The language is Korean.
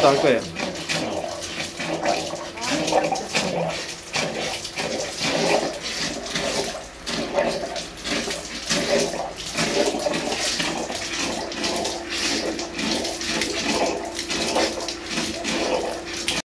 나올 거예요.